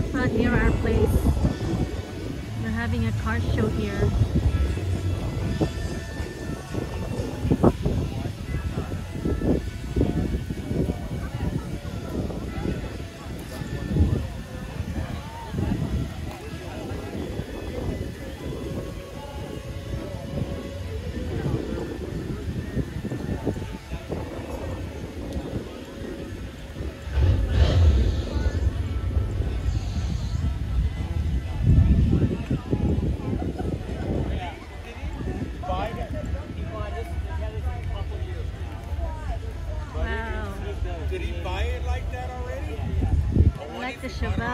waterfront near our place. We're having a car show here.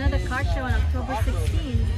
another car show on October 16